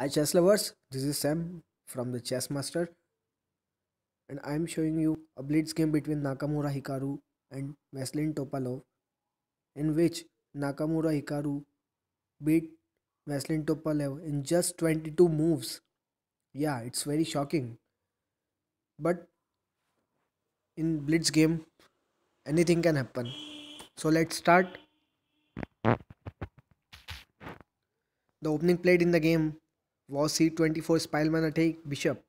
Hi chess lovers, this is Sam from the Chess Master and I am showing you a blitz game between Nakamura Hikaru and Veselin Topalov in which Nakamura Hikaru beat Veselin Topalov in just 22 moves. Yeah, it's very shocking. But in blitz game anything can happen. So let's start. The opening played in the game was c24 Spielmann attack bishop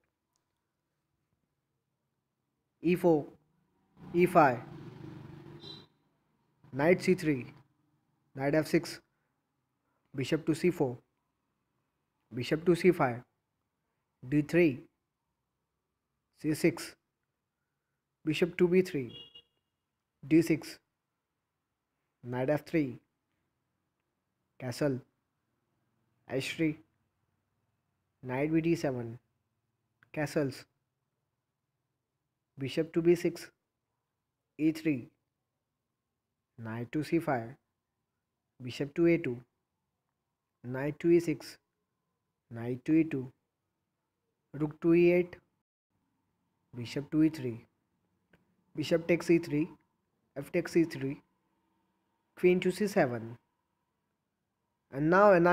e4 e5 knight c3 knight f6 bishop to c4 bishop to c5 d3 c6 bishop to b3 d6 knight f3 castle h3 knight bd7 castles. Bishop to b6 e3 knight to c5 bishop to a2 knight to e6 knight to e2 rook to e8 bishop to e3 bishop takes e3 f takes e3 queen to c7 and now an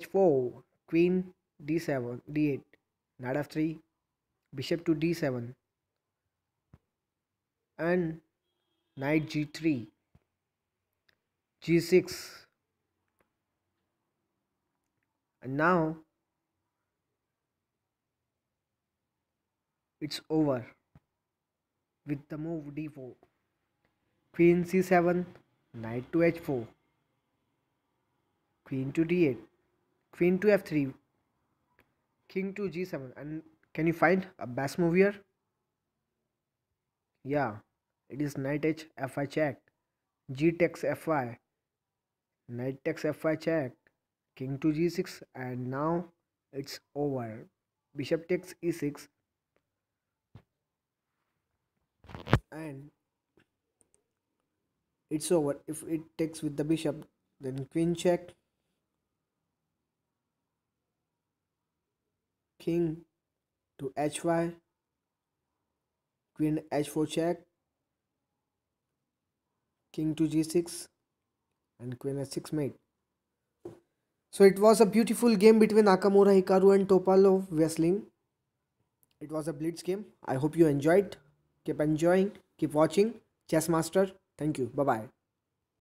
h4 queen d7 d8 knight f3 bishop to d7 and knight g3 g6 and now it's over with the move d4 queen c7 knight to h4 queen to d8 queen to f3 king to g7 and can you find a best move here? Yeah it is knight h fi check. G takes fi knight takes fi check. King to g6 and now it's over. Bishop takes e6 and it's over. If it takes with the bishop then queen check king to h5 queen h4 check king to g6 and queen h6 mate so it was a beautiful game between Nakamura Hikaru and Topalov Vasilin. It was a blitz game. I hope you enjoyed. Keep enjoying. Keep watching. Chess Master. Thank you. Bye bye.